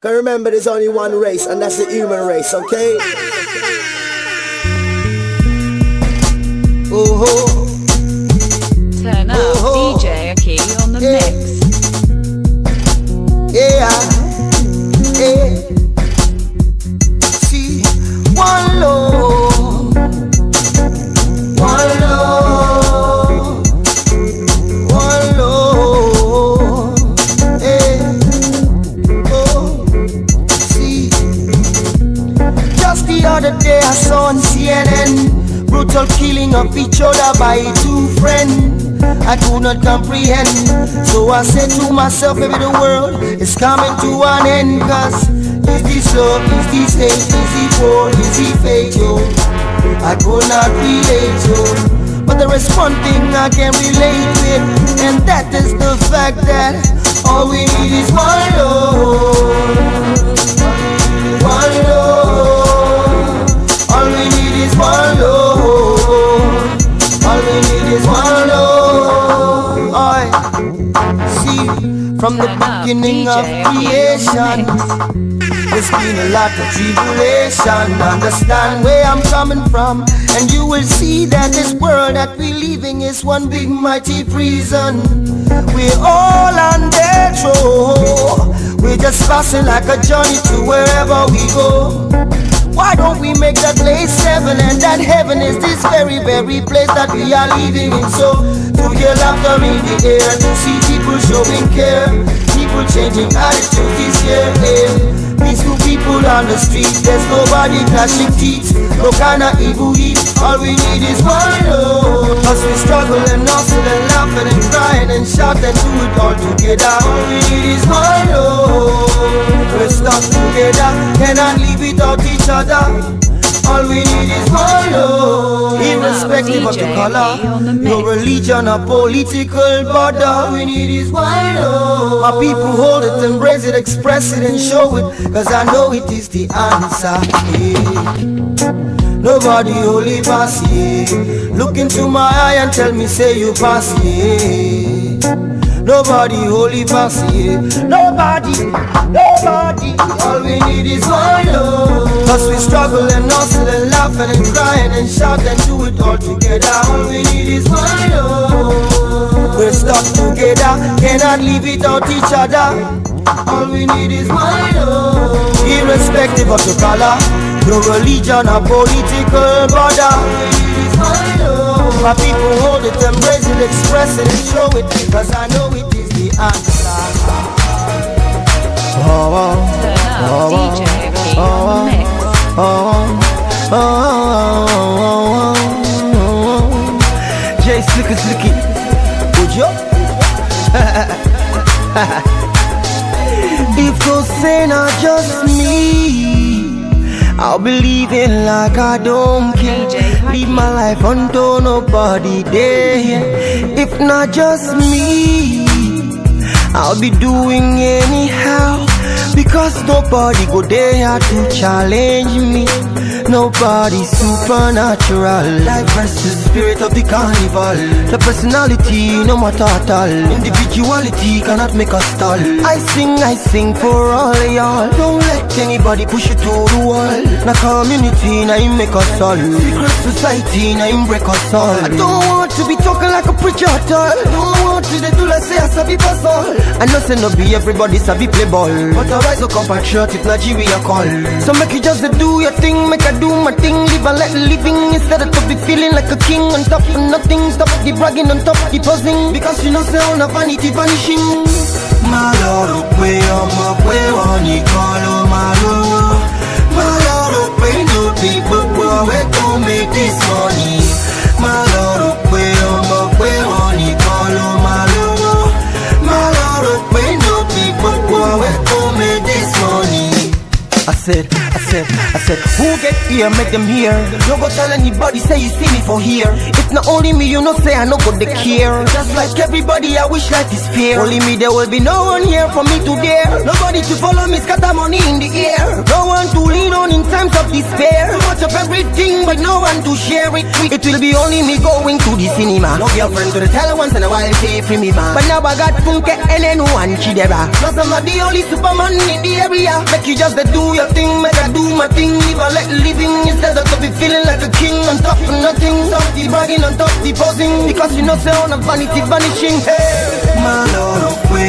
Cause remember there's only one race and that's the human race, okay? Oh, ho! Turn up Oh. DJ IK on the Yeah. mix. yeah, yeah. CNN brutal killing of each other by two friends. I could not comprehend, so I said to myself, maybe the world is coming to an end. Cause is this love, is this hate, is it war, is it fate, yo? I could not relate, yo. But there is one thing I can relate with, and that is the fact that all we need is one love. Is one love. All we need is one love. I see from the beginning of DJ IK on the creation. There's been a lot of tribulation. Understand where I'm coming from, and you will see that this world that we're living is one big mighty prison. We're all on death row. We're just passing like a journey to wherever we go. Why don't we make that place heaven and that heaven is this very, very place that we are living in? So, to hear laughter in the air, to see people showing care, people changing attitudes this year. Yeah. Peaceful people on the street, there's nobody clashing teeth, no kind of evil heat. All we need is one love. Cause we struggle and hustle and laughing and crying and shout and do it all together. All we need is one love. We're stuck together, cannot live without each other. All we need is one love. Irrespective of the color, no religion or political border. All we need is one love. My people hold it, embrace it, express it, and show it. Cause I know it is the answer. Nobody only pass, yeah. Look into my eye and tell me, say you pass, yeah. Nobody holy pass, yeah. Nobody, nobody. All we need is one love. Cause we struggle and hustle and laughing and crying and shout and do it all together. All we need is one love. We're stuck together, cannot live without each other. All we need is one love. Irrespective of the color, no religion or political border. All we need is one. My people hold it, embrace it, express it, and show it. Cause I know it is the answer. Oh, oh, Turn up oh, DJ IK oh, on the mix. oh, oh, oh, oh, oh. Jay Slicker Slicky, would you? if you say not just me, I'll be living like I don't care. Live my life until nobody there. If not just me, I'll be doing anyhow. Because nobody go there to challenge me. Nobody supernatural. Life versus spirit of the carnival. The personality, no matter at all. Individuality cannot make us stall. I sing, I sing for all y'all. Don't let anybody push you to the wall. Na community, na him make us all. Secret society, na him break us all. I don't want to be talking like a preacher at all. Don't want to do like say I sabi pass all. I know say no be everybody sabi play ball. But I rise up compatriot if Nigeria call. So make you just do your thing, make I do my thing, live and let living instead of to be feeling like a king on top nothing. Stop the bragging on top the posing because you know say all the vanity vanishing. Rò pé ọmọ pé wọ́n nìkan ló máa lówó. Rò pé no be gbogbo ọ̀wẹ́ tó make this money. Má said, I said, I said, who get here, make them hear. Don't go tell anybody, say you see me for here. If not only me, you know, say I no go the care. Just like everybody, I wish life is fair. Only me, there will be no one here for me to dare. Nobody to follow me, scatter money in the air. No one to lean on in times of despair. So much of everything, but no one to share it with. It will be only me going to the cinema. No girlfriend to the tell once in a while, say free me man. But now I got Funke and one Chidera. Plus I'm not the only superman in the area. Make you just do your thing, make I do my thing. Live a let living instead of to be feeling like a king on top of nothing. The bragging on top the posing. Because you know, say on a vanity vanishing. Hey, my lord, we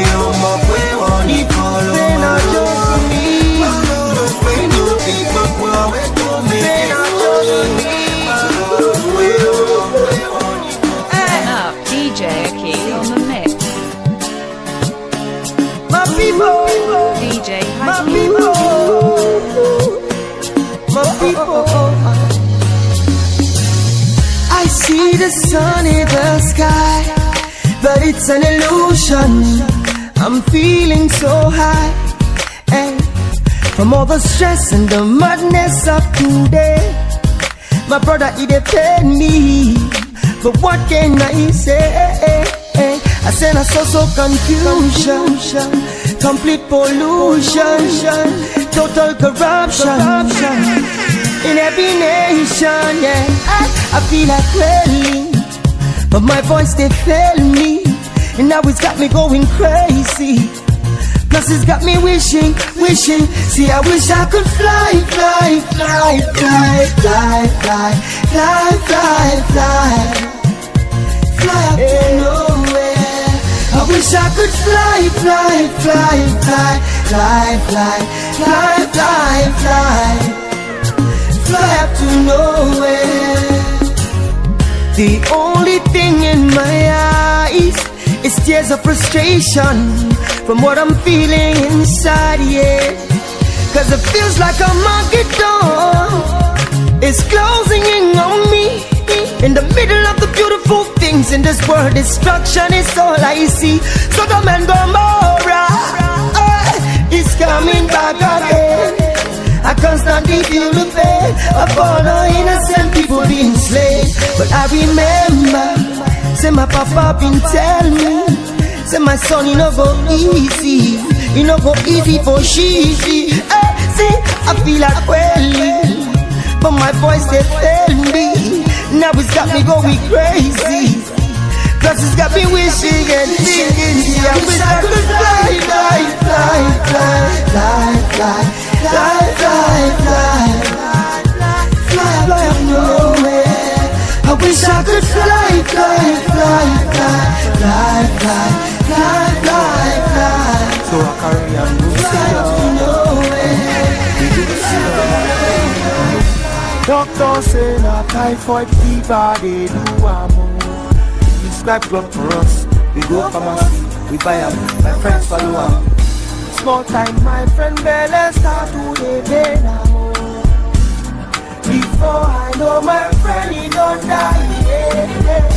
the sun in the sky, but it's an illusion. I'm feeling so high, and from all the stress and the madness of today, my brother he pain me. But what can I say? I said I saw so confusion, complete pollution, total corruption in every nation. Yeah, I, I feel like railing, but my voice they fail me, and now it's got me going crazy. Plus it's got me wishing, wishing. See, I wish I could fly, fly, fly, fly, fly, fly, fly, fly, fly, fly up to nowhere. I wish I could fly, fly, fly, fly, fly, fly, fly, fly, fly, fly to nowhere. The only thing in my eyes is tears of frustration from what I'm feeling inside, yeah. Cause it feels like a market door is closing in on me. In the middle of the beautiful things in this world, destruction is all I see. Sodom and Gomorrah eh, is coming back again. I constantly feel the pain of all the innocent people being slain. But I remember, say my papa been tell me, say my son, you know go easy, you know go easy for she. she. Eh, see, I feel like quelling, but my voice they fail me. Now it's got me going crazy. Plus it's got me wishing and Say na typhoid fever do oh. Drug for us, we go pharmacy, we buy am, my friends follow am. Small time my friend belle start to dey pain am oh. Before I know my friend he don die yeah, yeah.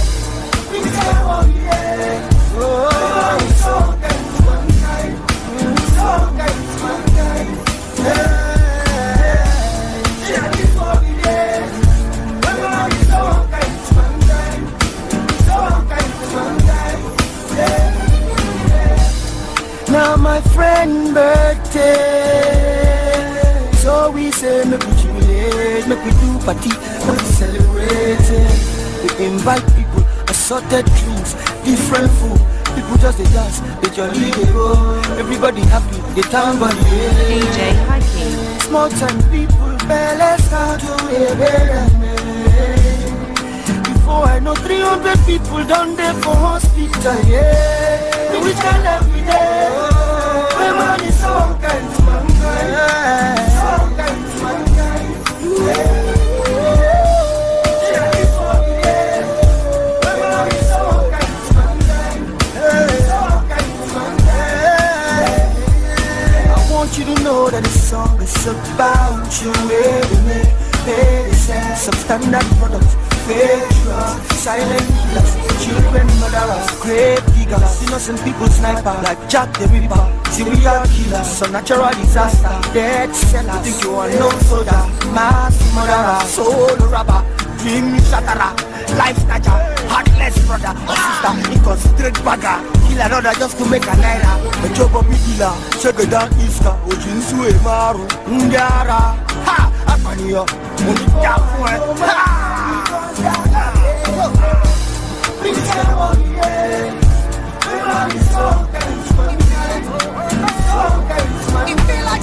We say oh yeah, oh it's so friend birthday, so we say make we jubilate, make we do party, make we celebrate. We invite people, assorted drinks, different food. People just they dance, they jolly they go. Everybody happy, they. Yeah. DJ Haki. Small time people barely start to Before I know 300 people down there for hospital, yeah. Which can every is about you, baby. Baby, substandard products, fake drugs, silent killers, children murderers, grave diggers, innocent people sniper like Jack the Ripper. Are killers, some natural disaster. Dead sellers, think you are no soldier. Mass murderer, soul robber, dream shatterer, life snatcher, heartless brother or sister. Inconsiderate bagger, kill another just to make a naira. A job of killer, check it down Easter, Ojin Sue Maru, Ndara. Ha! Apaniyo, Munita Fue. It feel like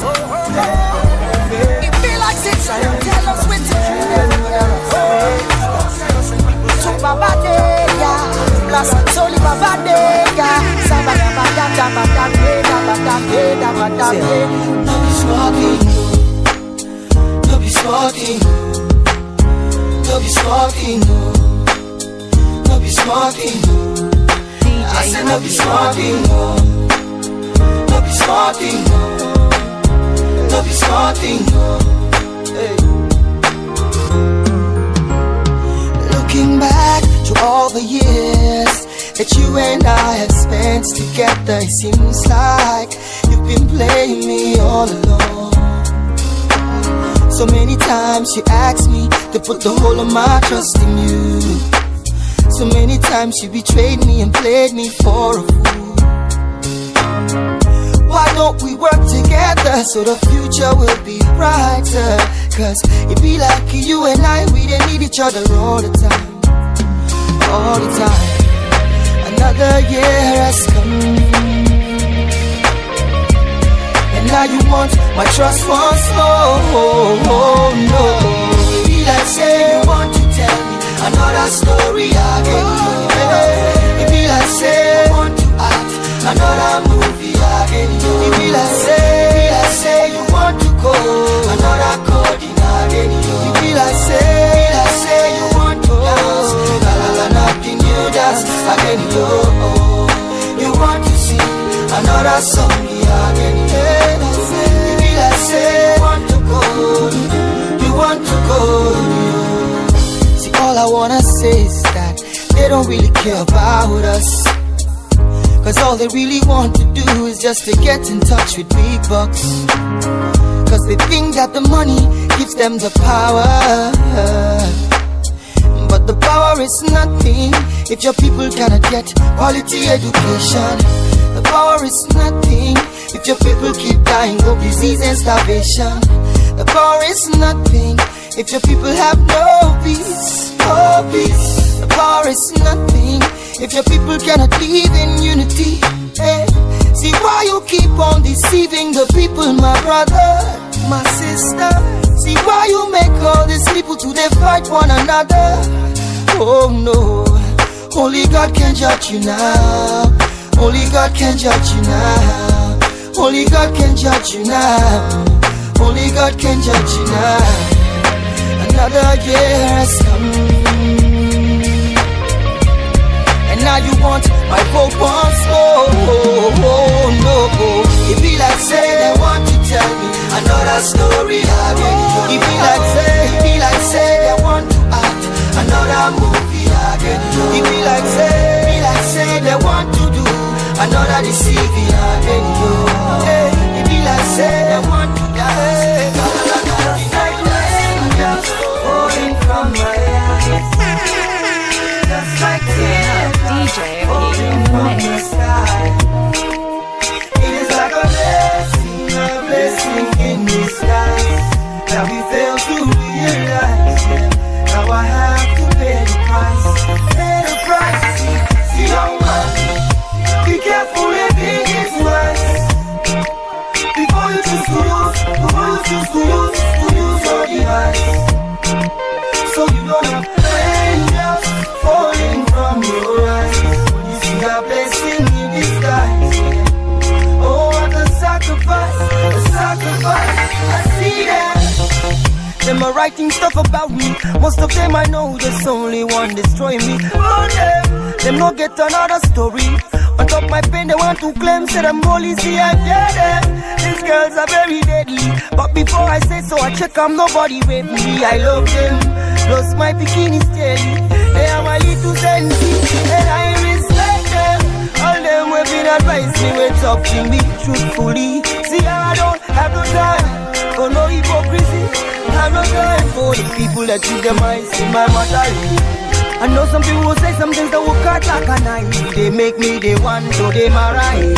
It feel like six Plus Soli Baba Dega Saba Daba Daba Daba Daba Daba Daba Daba No be smoking, no be smoking, no be smoking, no be smoking. I said no be smoking, no be smoking, no be smoking. Looking back to all the years that you and I have spent together, it seems like you've been playing me all along. So many times you asked me to put the whole of my trust in you. So many times you betrayed me and played me for a fool. Why don't we work together so the future will be brighter? Cause it be like you and I, we didn't need each other all the time. All the time. Another year has come. And now you want my trust once more. Oh, no. Be like say you want to tell me another story again. It be like say you want to act another movie again. It be like say, be like say you want to go another coding again. Dance again. Yo, you want to sing another song again. It be like say you want to go, you want to go. See, all I wanna say is that they don't really care about us. Cause all they really want to do is just to get in touch with big bucks. Cause they think that the money gives them the power. But the power is nothing if your people cannot get quality education. The power is nothing if your people keep dying of disease and starvation. The power is nothing if your people have no peace, no peace. The power is nothing if your people cannot live in unity. eh. See why you keep on deceiving the people, my brother, my sister. See why you make all these people to they fight one another. Oh no, only God can judge you now. Only God can judge you now. Only God can judge you now. Only God can judge you now. Another year has come. And now you want my vote once more. Oh, oh, no. It be like say they want to tell me another story again. It be like say, it be like say they want to act another movie again. It be like say, it be like say they want to do another deceiving. Yo. Hey, it be like say they want to dance. Get another story. On top my pen, they want to claim, say them only see I fear them. These girls are very deadly. But before I say so, I check I'm nobody with me. I love them. Plus my bikinis daily. They are my little sensi, and I respect them. All them we've been advise me when talking me truthfully. See, I don't have no time for no hypocrisy. I have no time for the people that treat them eyes in my mother. I know some people will say some things that will cut like a knife. They make me the one, so they my right.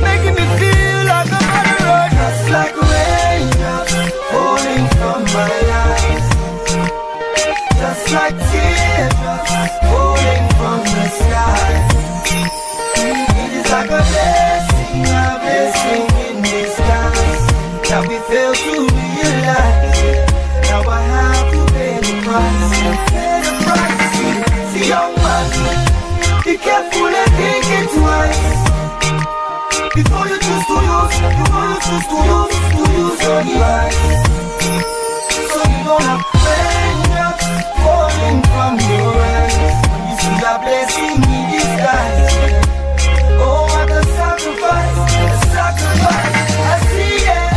Making me feel like I'm just like raindrops falling from my eyes. Just like teardrops choose to use, to use your. So you don't have raindrops falling from your eyes. You see a blessing in disguise. Oh, what a sacrifice, a sacrifice. I see it.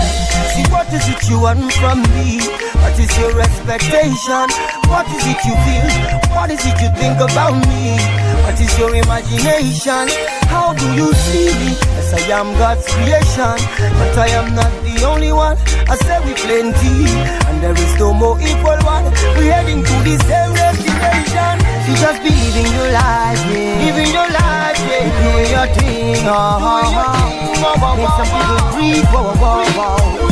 See, what is it you want from me? What is your expectation? What is it you feel? What is it you think about me? What is your imagination? How do you see me? Yes, I am God's creation, but I am not the only one. I say we plenty, and there is no more equal one. We're heading to the same destination. So just be living your life, yeah. Living your life, yeah. Doing your thing, oh, oh, oh. Make some people breathe, whoa, whoa, whoa.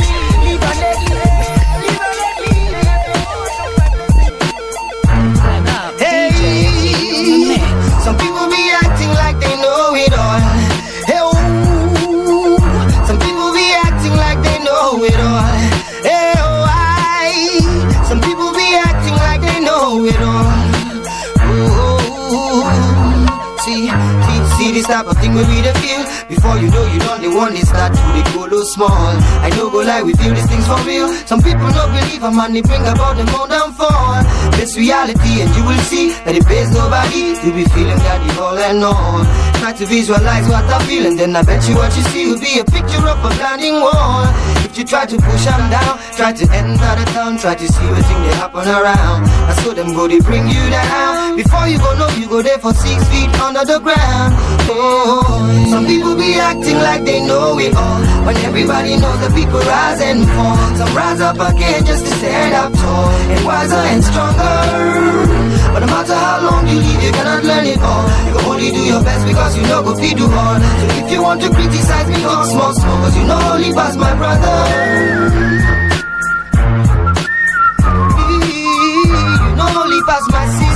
All. Ooh. See, see, see this type of thing we really feel. Before you know you don't, the one is start to the go low small. I know go lie, we feel these things for real. Some people don't believe a man, they bring about them own downfall. This reality, and you will see that it pays nobody. You be feeling that the all and all. Try to visualize what I feel, and then I bet you what you see will be a picture of a blinding wall. You try to push them down, try to enter the town, try to see what thing they happen around. I saw them go, they bring you down. Before you go, know you go there for six feet under the ground. Oh, some people be acting like they know it all. When everybody knows the people rise and fall. Some rise up again just to stand up tall and wiser and stronger. But no matter how long you live, you cannot learn it all. You can only do your best because you know go feed do all. So if you want to criticize me, talk small, small, cause you know only pass my brother. You know only pass my sister.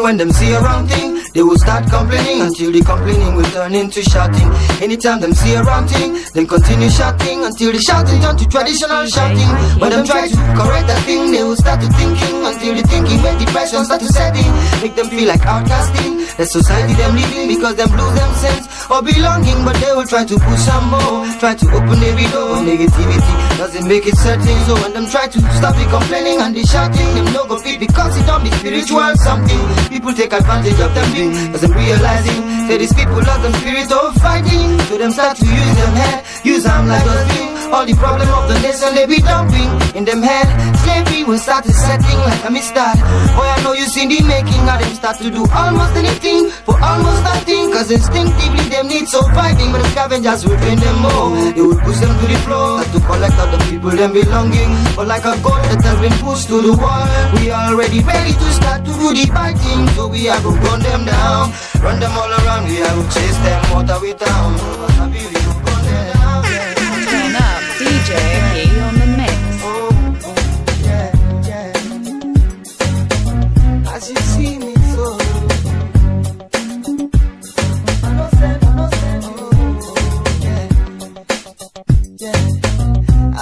When them see a wrong thing, they will start complaining until the complaining will turn into shouting. Anytime them see a wrong thing, then continue shouting until the shouting turn to traditional shouting. When them try to correct that thing, they will start to thinking until the thinking make depression start to set in. Make them feel like outcasting. The society them living because them lose them sense or belonging, but they will try to push some more. Try to open every door. Negativity doesn't make it certain. So when them try to stop the complaining and the shouting, them no go fit because it don't be spiritual something. People take advantage of them cause them realizing that these people spirit of fighting. So them start to use them head, use them like a thing. All the problem of the nation they be dumping in them head. Slavery will start to setting like a mistart. Boy, I know you seen the making of them start to do almost anything for almost nothing. Cause instinctively them need surviving. But the scavengers will train them more. They will push them to the floor to collect all the people them belonging. But like a goat that has been pushed to the wall, we already ready to start to do the fighting. So we are gonna run them down, run them all around. We are gonna chase them of we town.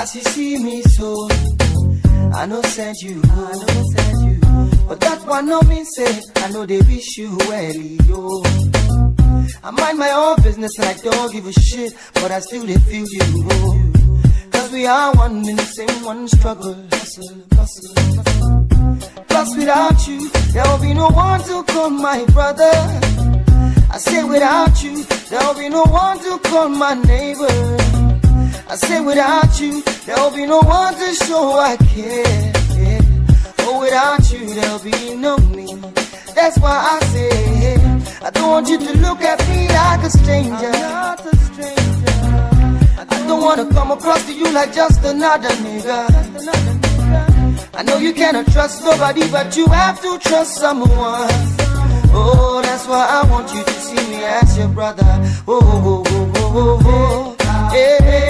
As you see me so I know send you, I know send you But that one no mean say I know they wish you well, yo I mind my own business and I don't give a shit But I still they feel you, oh. Cause we are one in the same one struggle. Plus without you, there will be no one to call my brother. I say without you, there will be no one to call my neighbor. I say without you, there will be no one to show I care. Yeah. Oh, without you, there'll be no me. That's why I say, I don't want you to look at me like a stranger. not a stranger. I don't wanna come across to you like just another nigga. I know you cannot trust nobody, but you have to trust someone. Oh, that's why I want you to see me as your brother. Oh, oh, oh, oh, oh, oh, oh.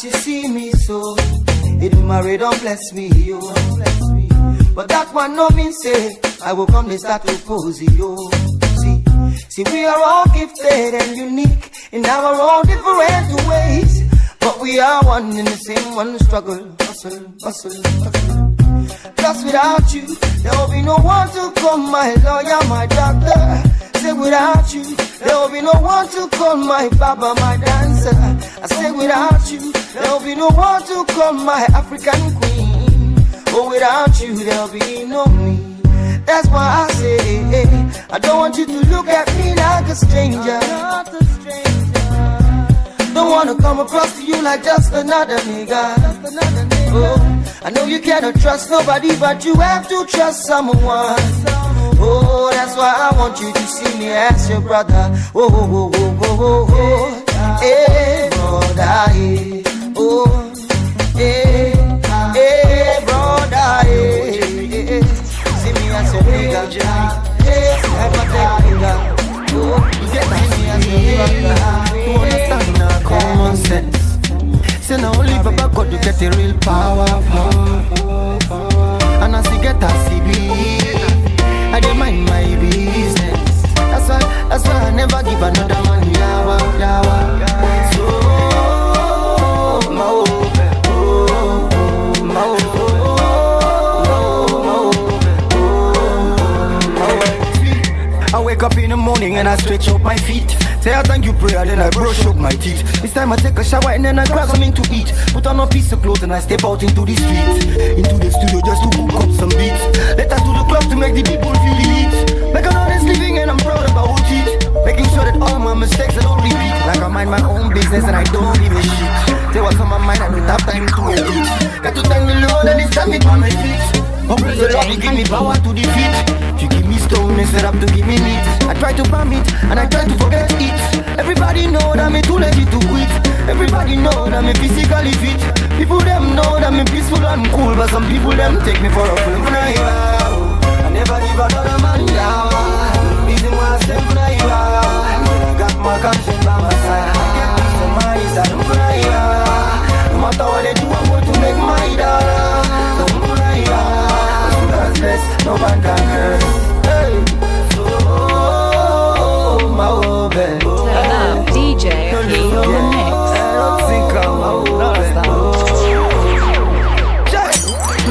As you see me so, it marry don't bless me, yo. But that one no mean say I will come and start to pose yo. See, see we are all gifted and unique in our own different ways, but we are one in the same one struggle, hustle, hustle, hustle. Plus without you, there will be no one to call my lawyer, my doctor. Say without you, there will be no one to call my baba, my dancer. I say without you, there will be no one to call my African queen. Oh, without you, there'll be no me. That's why I say, I don't want you to look at me like a stranger. Don't wanna come across to you like just another nigga. Oh, I know you cannot trust nobody, but you have to trust someone. Oh, that's why I want you to see me as your brother. Oh, oh, oh, oh, oh, oh, oh. Hey, brother, hey. Oh, hey, hey, brother, hey, hey. See me as your nigga. Hey, I'm a nigga. Oh, you see me as your brother. To understand common sense. Say now only Baba God to get the real power. And as you get a CB, I don't mind my business. That's why, that's why I never give another man yawa, yawa. Wake up in the morning and I stretch out my feet. Say I thank you prayer, then I brush up my teeth. This time I take a shower and then I grab something to eat. Put on a piece of clothes and I step out into the street. Into the studio just to cook up some beats. Let us do the club to make the people feel the heat. Make an honest living and I'm proud about it. Making sure that all my mistakes I don't repeat. Like I mind my own business and I don't give a shit. Say what's on my mind, I don't have time to edit. Got to thank the Lord and it's it by my feet. Praise the Lord, He give me power to defeat. You give me stone instead of to give me meat. I try to bomb it and I try to forget it. Everybody know that me too lazy to quit. Everybody know that me physically fit. People them know that me peaceful and cool, but some people them take me for a fool. I never give another man down. Reason why I say when I got my conscience by my side. I get peace of mind, is I'm. No matter what they do, I'm going to make my dollar. I'm best, no man can curse. Hey, so my open. Turn up, DJ on the mix.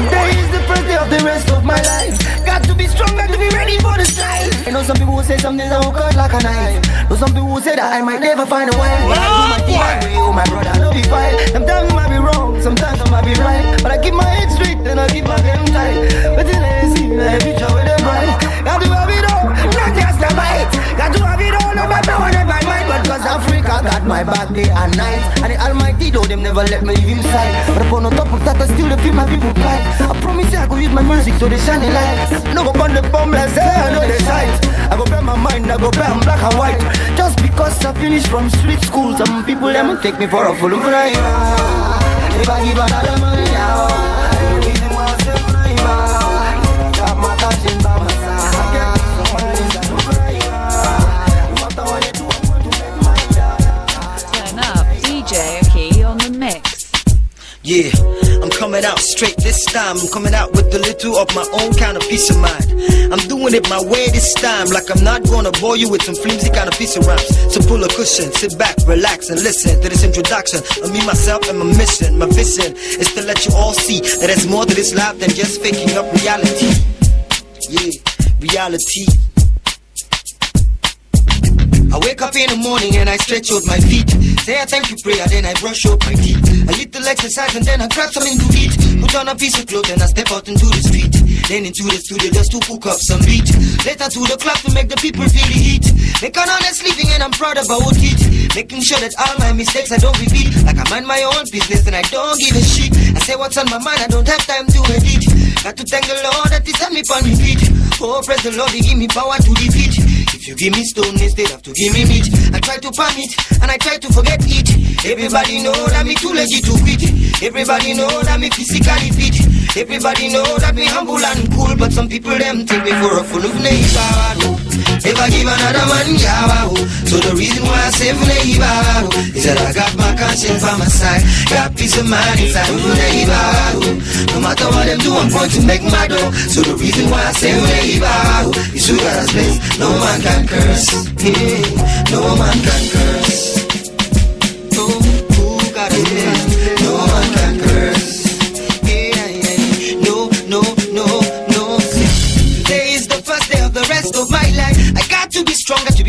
Today is the first day of the rest of my life. Got to be strong, got to be ready for the strife. Know some people who say some days I will cut like a knife. Know some people who say that I might never find a wife. But I do my thing way, oh my brother, no be fine. Sometimes I might be wrong, sometimes I might be right. But I keep my head straight and I keep my game tight. But then My bright. Got to not just. Got to no matter what my mind. Africa got my back day and night. And the Almighty though, them never let me leave him. But upon the top of that, I still the feel my people fight. I promise you I go use my music to the shining light. No go burn the bomb like say I know the sight. I go bear my mind, I go bear I'm black and white. Just because I finished from street school, some people them take me for a fool. If I give another now, coming out straight this time. I'm coming out with a little of my own kind of peace of mind. I'm doing it my way this time, like I'm not gonna bore you with some flimsy kind of piece of rhymes. So pull a cushion, sit back, relax, and listen to this introduction of me, myself, and my mission. My vision is to let you all see that there's more to this life than just faking up reality. Yeah, reality. I wake up in the morning and I stretch out my feet. Say a thank you prayer, then I brush up my teeth. A little exercise and then I grab something to eat. Put on a piece of clothes and I step out into the street. Then into the studio just to cook up some beat. Later to the club to make the people feel the heat. Make an honest living and I'm proud of about it. Making sure that all my mistakes I don't repeat. Like I mind my own business and I don't give a shit. I say what's on my mind, I don't have time to edit. Got to thank the Lord that He set me on repeat. Oh, praise the Lord, He give me power to defeat. You give me stone instead of to give me meat, I try to palm it and I try to forget it. Everybody know that me too lazy to quit. Everybody know that me physically fit. Everybody know that me humble and cool, but some people them take me for a fool of neighbor. If I give another man yawa, so the reason why I say neighbor is that I got my conscience by my side, got peace of mind inside neighbor. No matter what them do, I'm going to make my dough. So the reason why I say neighbor is who got us blessed. No man can curse, yeah. no man can curse.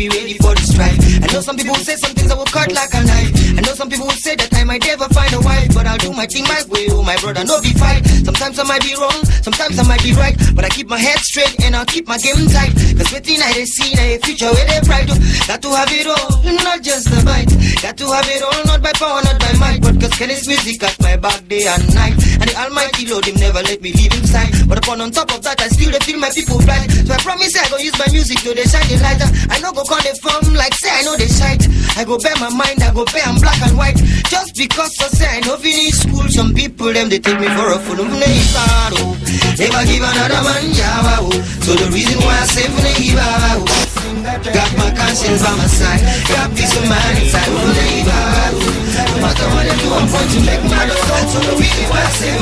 Be ready for the strife. I know some people say some things I will cut like a knife. I know some people will say that I might never find a wife, but I'll do my thing my way. Oh, my brother, no be fight. Sometimes I might be wrong, sometimes I might be right, but I keep my head straight and I'll keep my game tight. Cause waiting I they see a future where they bright. oh. Got to have it all, not just a bite. Got to have it all, not by power, not by might, but cause Kelly's music at my back day and night. The Almighty Lord, him never let me leave inside. But upon on top of that, I still feel my people bright. So I promise I go use my music to they shine the lighter. I know go call the firm like say I know they shite. I go bear my mind, I go bear I'm black and white. Just because I say I know finish school, some people them they take me for a fool oh. Never give another man yawa. oh. So the reason why I say for oh. Got my conscience by my side, got peace of mind inside oh, neighbor. oh. No matter what I do, I'm going to make my love. So the reason why I say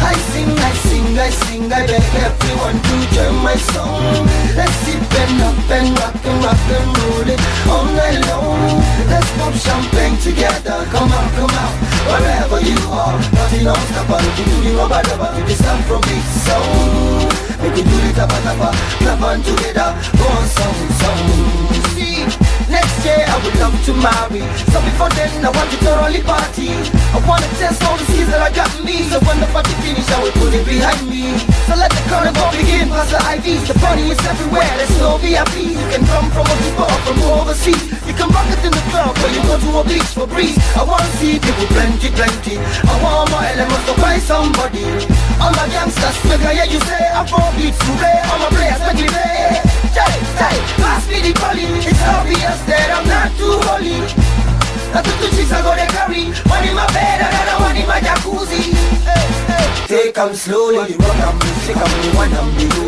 I sing, I sing, I sing, I beg everyone to join my song. Let's sip and up and rock and rock and roll it all night long. Let's pop champagne together, come out, come out, wherever you are. Party non stop, to do the rubber dubber to the Afrobeat sound. Make we do the tapa tapa, clap on together, one song, song. See, next year I would love to marry. So before then I want to thoroughly party. I wanna test all the skills that I got me. So when the party finish, I will put it behind me. So let the carnival begin, pass the IVs. The party is everywhere, there's no VIP. You can come from Otukpo or from overseas. You can rock it in the club or you go to a beach for breeze. I wanna see people plenty, plenty. I want more elements to find somebody. All my gangsters, I hear you say Afrobeats, today. All my players, make me play. That I'm not too holy. I took the chicks One in. Take slowly, rock 'em, shake 'em, one 'em, they do.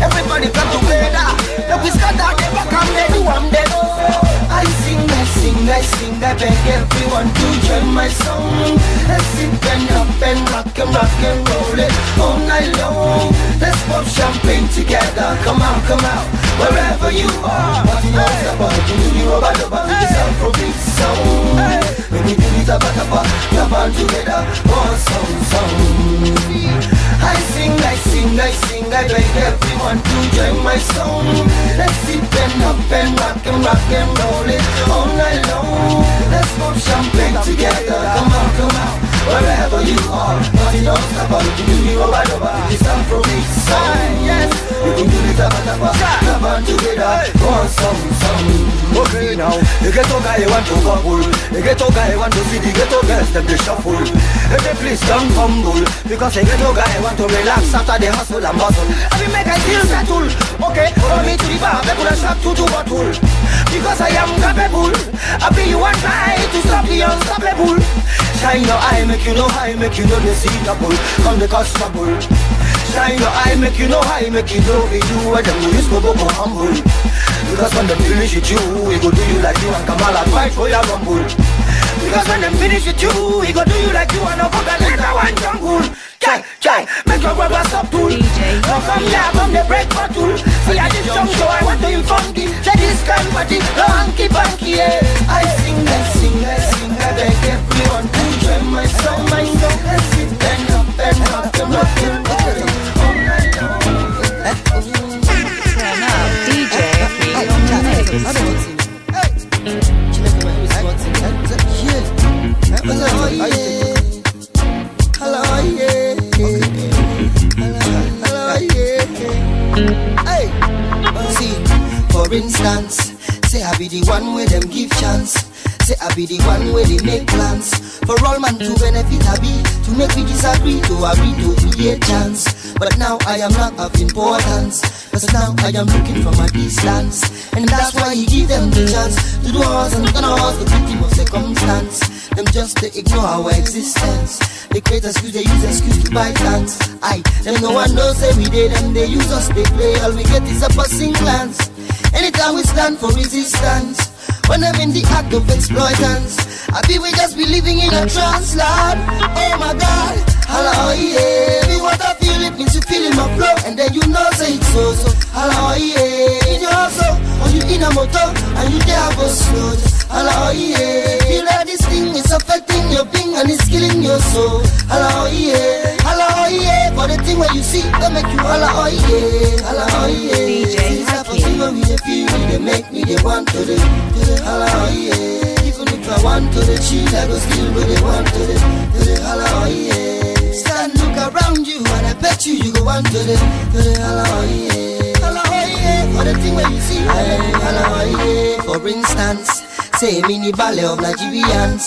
Everybody come together. Now we out, they back 'em, they do 'em, they do I sing, I sing, I sing, I beg everyone to join my song. Let's sing and up and rock and rock and roll it all night long. Let's pop come out, wherever you are. Party on the bar, do the rubber dubber, do the Afrobeat sound. When we do the tapa tapa, clap on together, one song, song I sing, I sing, I sing, I beg everyone to join my song Let's sit and up and rock and rock and roll it all night long. Let's pop champagne together, come on, come on. Wherever you are, party don't stop, I'll do the rubber dubber, this Afrobeat song Yes, we do we do the tapa tapa, tapa together. Want some, some. Okay now, the ghetto guy want to couple, the ghetto guy want to see the ghetto girls them they shuffle. If they please don't fumble, because the ghetto guy want to relax after the hustle and bustle. I mean make I feel settle. Okay, follow me to the bar, make una shop to two bottle. Because I am capable, I be you one try to stop the unstoppable. Shine your eye, make you know high, make you know the seatable, come the costable. Shine your eye, make you know high, make you know be you and them you go go go humble. Because when them finish with you, we go do you like you and Kamala fight for your rumble. Because when them finish with you, we go do you like you and Oboga later one jungle. Chai, chai, make your rubber stop tool. DJ. Now come here, come the break bottle. See I just jump so I want to you. Say this kind body, no hanky panky, yeah. I sing, I sing, I sing, I beg everyone to join my song, my song. Let's sit and up and up, them not feel better. Disagree, to agree to create chance. But now I am not of importance. Cause now I am looking from a distance. And that's why he give them the chance to do us and gonna us the victim of circumstance. Them just they ignore our existence. They create excuse, they use excuse to buy plans. I, them no one knows every day, them they use us, they play. All we get is a passing glance. Anytime we stand for resistance. When I'm in the act of exploitance, I be we just be living in a trance, Lord. Oh my God, hello, oh, yeah. Me what I feel, it means you feeling my flow, and then you know say it's so, so. Hello, oh, yeah. In your hustle, or you in a motor, and you there go slow. Just hello, oh, yeah. Feel that this thing is affecting your being and it's killing your soul. Hello, yeah. Hello, yeah. For the thing where you see, they make you hello, yeah. Hello, yeah. DJ Hakim. thing when we feel they make me they want to the, to the hello, yeah. Even if I want to the cheat, I go still but they want to the, to the hello, yeah. Stand, look around you, and I bet you you go want to the, to the hello, yeah. Hello, yeah. For the thing where you see, eh, yeah. For instance, say mini ballet of Nigerians.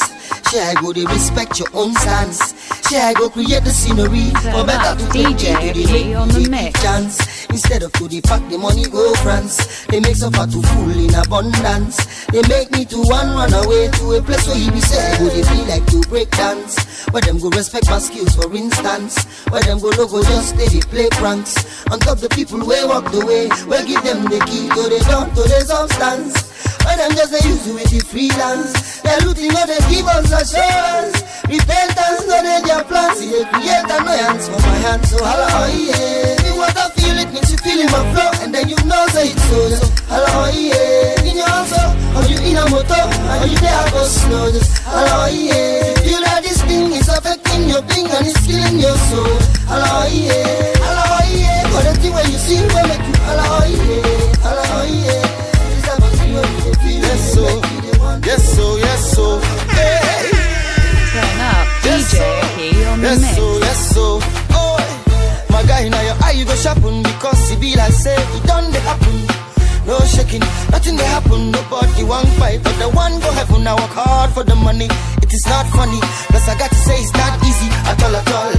Share I go they respect your own stance. Share I go create the scenery for better to DJ P on the mix. chance. Instead of to the pack the money go France. They make suffer to full in abundance. They make me to one run away to a place where he be say go they feel like to break dance. Where them go respect my skills for instance. Where them go no go just they play pranks. On top the people way walk the way. Where give them the key to the door to the substance. Where them just they use it with the freelance. They're looting all give us assurance. Repentance, no they their plans. They create annoyance for my hands. So hello, yeah. Me what feel it you feeling my flow, and then you know say it's so. so hello, yeah. In your house, or you in a motor, or you there go slow. Just hello, yeah. Feel that this thing is affecting your being and it's killing your soul. Hello, yeah. Hello, yeah. For the thing where you see, will make you hello, yeah. Hello, yeah. It's about you when you feel Yes, so. make oh. you the one. Yes, so, yes, so. Hey. Turn up. Yes, DJ so. P on the Yes, so, yes, so. My guy, now your eye go sharpen because it be like say it done they happen. No shaking, nothing they happen. Nobody want fight, but the one go heaven. I work hard for the money. It is not funny, plus I got to say it's not easy at all at all.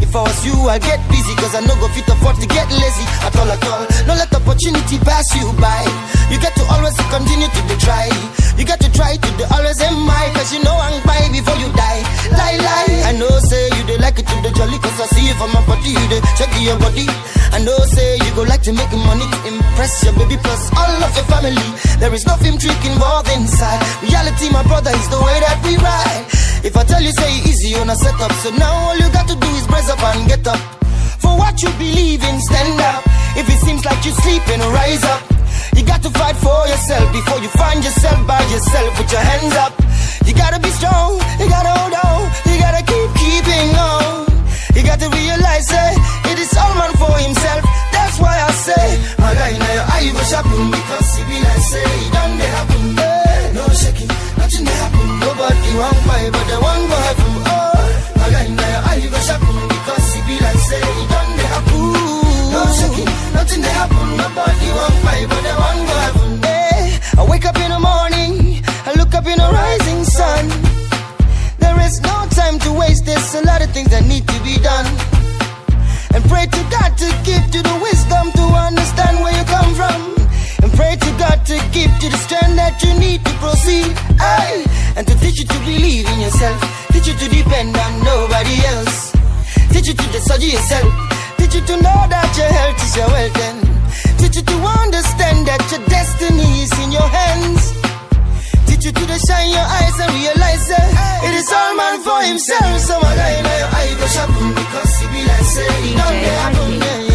If I was you, I'd get busy, cause I no go fit afford to get lazy at all at all. No let opportunity pass you by. You get to always continue to try. You got to try to do always mind, cause you know I'm by before you die. Lie, lie. I know say you dey like it to the jolly, cause I see you from my body, you dey check your body. I know say you go like to make money to impress your baby plus all of your family. There is no film trick involved inside. Reality, my brother, is the way that we ride. If I tell you say easy on a setup, so now all you got to do is brace up and get up. For what you believe in, stand up. If it seems like you're sleeping, rise up. You got to fight for yourself before you find yourself by yourself Put your hands up. You gotta be strong, you gotta hold on, you gotta keep keeping on. You got to realize eh, it is all man for himself. That's why I say, my guy, now your eye sharpen because it be like say, it done they happen. No shaking, Oh, nothing happen Nobody want buy but the one go happen Oh, got in your eye go sharpen Because it be like say it done they happen. No shaking, eh, nothing they happen. Nobody want buy but the one go happen Hey, I wake up in the morning I look up in the rising sun. There is no time to waste There's a lot of things that need to be done. And pray to God to give you the wisdom to understand where you come from. Pray to God to give you the strength that you need to proceed. Aye. And to teach you to believe in yourself. Teach you to depend on nobody else. Teach you to decide yourself. Teach you to know that your health is your wealth. And teach you to understand that your destiny is in your hands. Teach you to shine your eyes and realize that it is all man for himself. So my guy, now your eye go because he be like say there, happen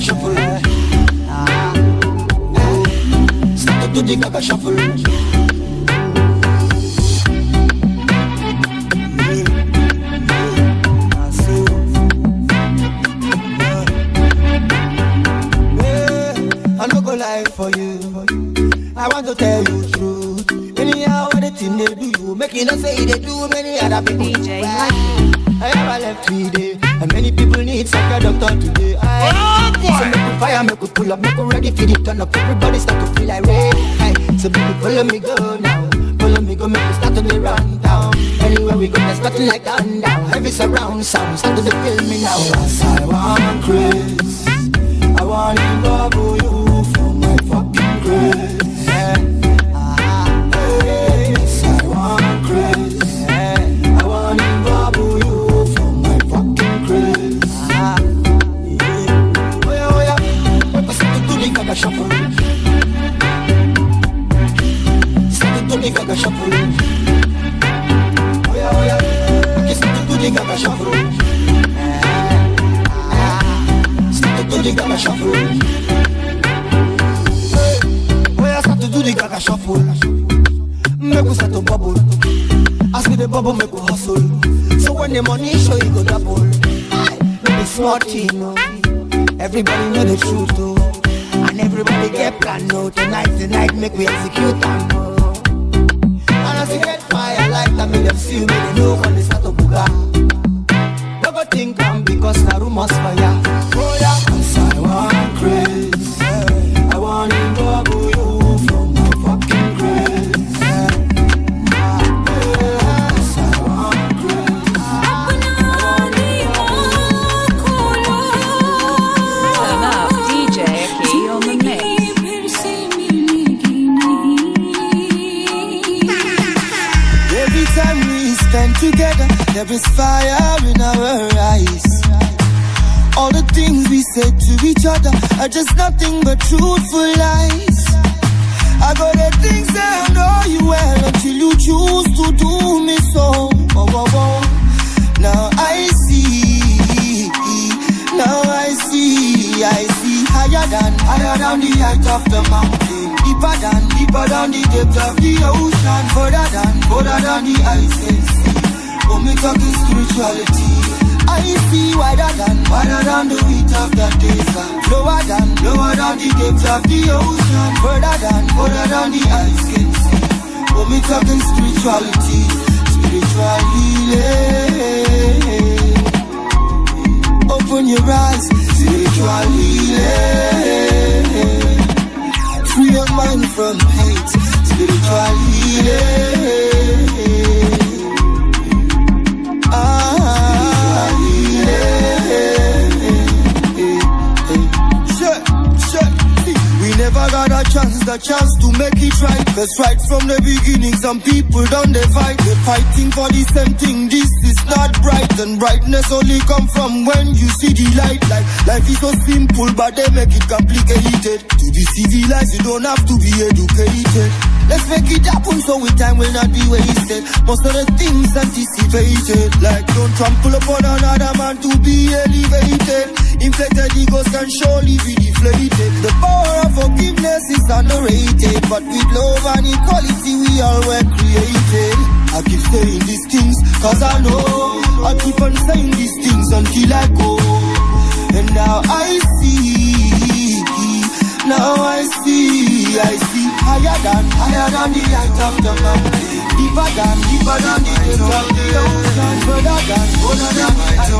to do the gaga shuffle. Ah. Start to do the gaga shuffle. I no go lie for you. I want to tell you truth. Anyhow, anything they do, you make it not say they do many other people. DJ I have a left today, and many people need such a doctor today. I, oh, So make we fire, make we pull up, make we ready for the turn up. Everybody start to feel like. Aye. So baby, follow me go now, follow me go, make we start to the run down. Anywhere we go, there's nothing like down. Heavy surround sound, start to the feel me now. Yes, I want Chris, I want to bubble you gaga shuffle. Start to do the gaga shuffle. Hey, oh yeah, start to do the gaga shuffle. Make we start to bubble. As we the bubble, make we hustle. So when the money show, you go double. No be small thing. Everybody know the truth, oh. And everybody get plan, no. Tonight, tonight, make we execute. And rumors fire. I want to. Turn up DJ on the mix. Every time we stand together, there is fire each other are just nothing but truthful lies. I got the things that I know you well until you choose to do me so. Oh, oh, oh. Now I see, now I see, I see higher than, higher than the height of the mountain, deeper than, deeper than the depth of the ocean, further than, further than the ice can see. When we talking spirituality, I see wider than, wider than the width of the desert, lower than, lower than the depths of the ocean, further than, further than the ice can see. When we talking spirituality, spiritual healing. Open your eyes, spiritual healing. Free your mind from hate, spiritual healing. Never got a chance, the chance to make it right. Cause right from the beginning, some people they fight. They're fighting for the same thing. This is not bright, and brightness only come from when you see the light. Like life is so simple, but they make it complicated. To be civilized, you don't have to be educated. Let's make it happen so we time will not be wasted. Most of the things anticipated, like don't trample upon another man to be elevated. Inflated egos can surely be deflated. The power of forgiveness is underrated, but with love and equality we all were created. I keep saying these things cause I know I keep on saying these things until I go. And now I see, now I see, I see higher than, higher than the height of the mountain. Deeper than, deeper than the depths of the ocean. Further than, further than the height.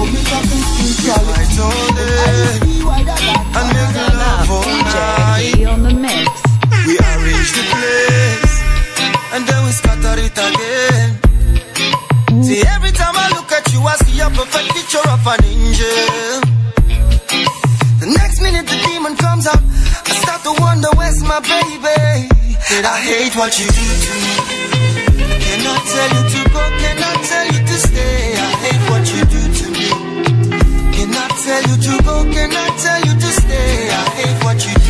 Oh, me talking spirituality. I see wider than, And make the love all night. On the mix. We arrange the place and then we scatter it again. See, every time I look at you, I see a perfect picture of an angel. Minute the demon comes out, I start to wonder where's my baby. Did I hate what you do to me? Cannot tell you to go, cannot tell you to stay. I hate what you do to me. Cannot tell you to go, cannot tell you to stay. I hate what you do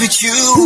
with you.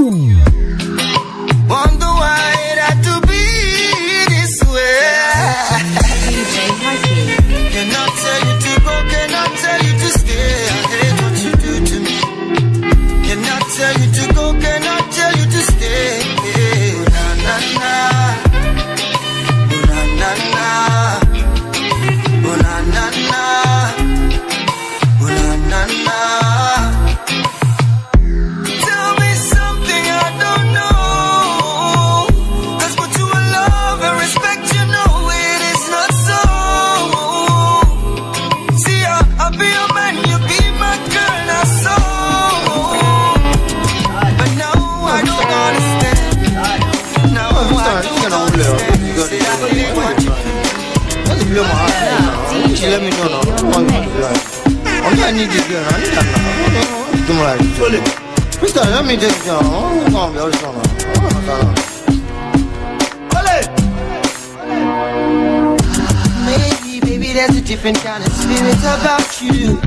Maybe, baby, there's a different kind of spirit about you.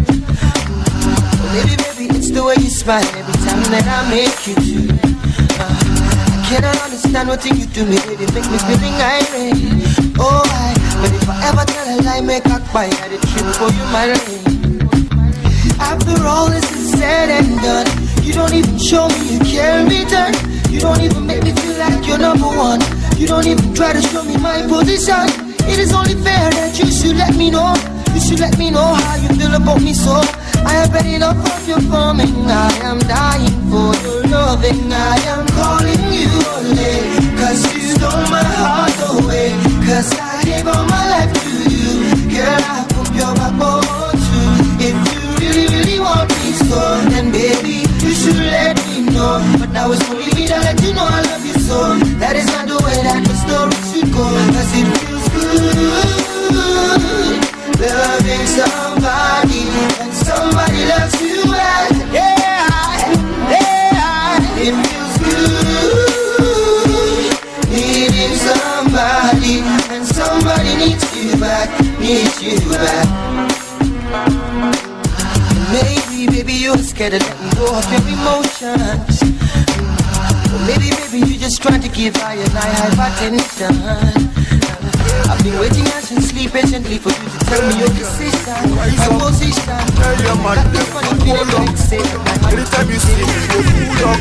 Or maybe, baby, it's the way you smile every time that I make you do. Uh, I cannot understand what thing you do me, baby, make me feeling irate. Oh, I, but if I ever tell a lie, make a quiet, I did trip for you, my lane. After all this is said and done, you don't even show me you care in return. You don't even make me feel like you're number one. You don't even try to show me my position. It is only fair that you should let me know. You should let me know how you feel about me so. I have had enough of your forming. I am dying for your loving. I am calling you only. Cause you stole my heart away. Cause I gave all my life to you. Girl, I so, then baby, you should let me know. But now it's only me that let you know I love you so. That is not the way that the story should go. Cause it feels good. Loving somebody baby, you just trying to give I and I hypertension. I've been waiting anxiously, patiently for you to tell me your decision, my position. Tell your man, this funny feeling you say that my heart Anytime you see me, you cool up.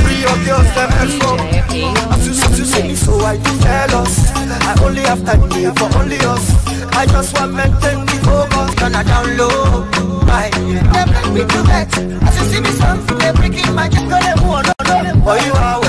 Free up yourself and from. DJ As you see, you see me, so I do jealous. I only have time here for only us. I just want maintain the focus, gonna down low. Right, them me to vex. As you see me some, they breaking my jack. Go them one, oh you are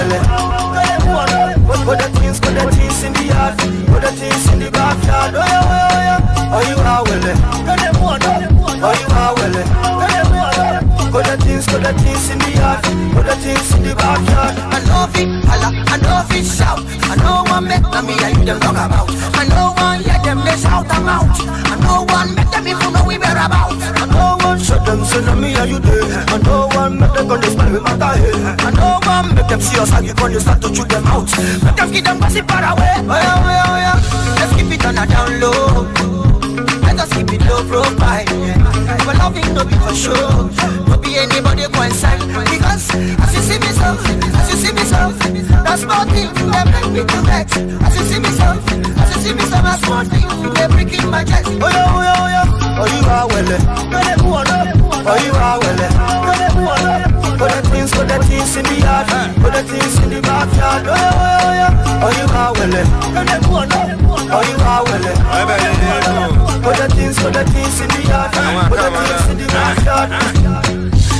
the things in the yard, put the things in the backyard. I love it, holla, I know it shout. I know one make me and you them talk about. I know one yeah them they shout them out. I know one make them even know we whereabouts. I know one shut them say me and you there. I know one make them gonna smile with my tie. I know one make them see us and you gonna start to chew them out. Make them give them gossip far away. Oh yeah, oh yeah, oh yeah. Let's keep it on a down low. Us keep it low profile. Yeah. For loving no be for show. No be anybody concerned. Because as you see me so, as you see me so, that small thing they make me to vex. As you see me so, as you see me so, that small thing they breaking my chest. Oh yeah, oh yeah, oh yeah. Oh you are well. Oh you are well. Put the things, put the things in the yard, put the things in the backyard. Oh yeah, oh yeah, oh you are well. Oh you are well. Put the things, put the things in the yard, put the things in the backyard.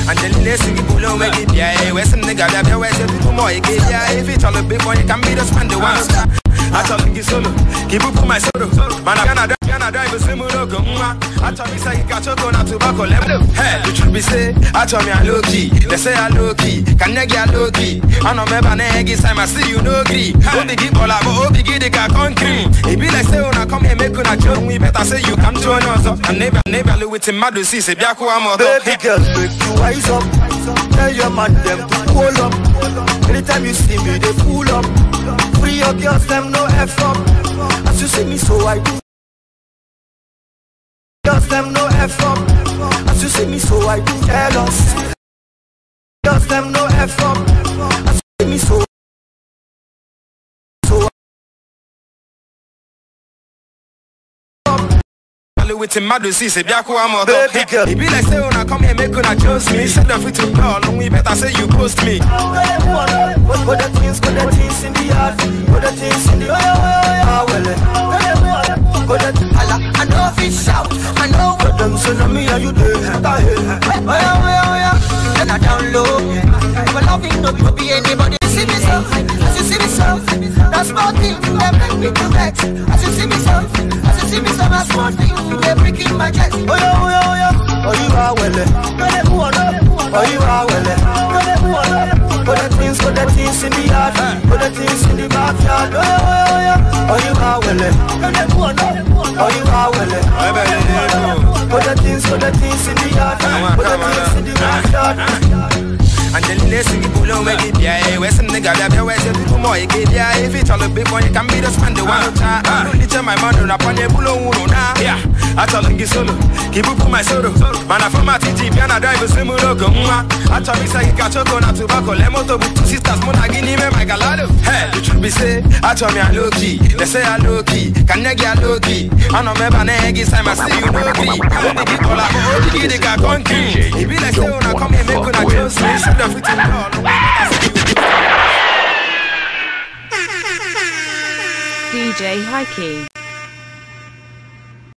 Angelina singi pulo wegi bia eh West nigga bia bia west people more ege bia If you tell a big boy you can be the spend the one star I tell you solo. Keep up my solo. Man I gonna drive gonna drive a logo mma I tell me say you got choco na tobacco lemon Hey the truth be say I tell me I low key They say I low key Can you get low key I know me ba na egi time I see you no gree. Obi gi bola but obi oh, gi the ka concrete. It be like say oh, una come here make una joke. Me better say you come join us up And neighbor neighbor with him madu see say bia ko amodo Baby girl, make you wise up. Tell your man them to pull up. Anytime you see me, they pull up. Free your girls, them no up. As you see me, so I do. Girls, them no up. As you see me, so I do. Jealous. Girls, them no up. As you see me, so. So with him madu see say bia ko amodo Baby girl. It be like say una come here make una chose me Say the fit to call long we better say you post me Put, put the things, put the things in the yard, put the things in the oh yeah, oh yeah, well. Eh. Put the Holla, I know it shout. I know put them say no me and you there. Ah, that Oh yeah, oh yeah, oh yeah. Then I down low. For loving no be, no be anybody. See me so, as you see me so. That small thing they make me to vex. As you see me so, as you see me so. That small thing they breaking my chest. Oh yeah, oh yeah, oh yeah. Oh you are well. Eh. Oh you are well. Eh. Put the things, put the things in the yard, put the things in the backyard. Oh yeah, oh yeah. Oh you are well. Oh you are well. Eh. Put the things, put the things in the yard, put the things in the backyard. Angelina singi pulo wegi bia eh West nigga bia bia west people more ege bia If you tell a big boy you can be the spend the one time Only tell my man na panye pulo uno na Yeah. I tell you solo keep up my solo Man I from my TG bia na drive a simu logo mma I tell me say you got choco na tobacco Le moto with two sisters mo na gini me my galado Hey. The truth be say I tell me I low key They say I low key Can you get low key I know me ba na egi time I see you no gree Only get all I only get the ka concrete. It be like say oh, una come here make una close DJ IK.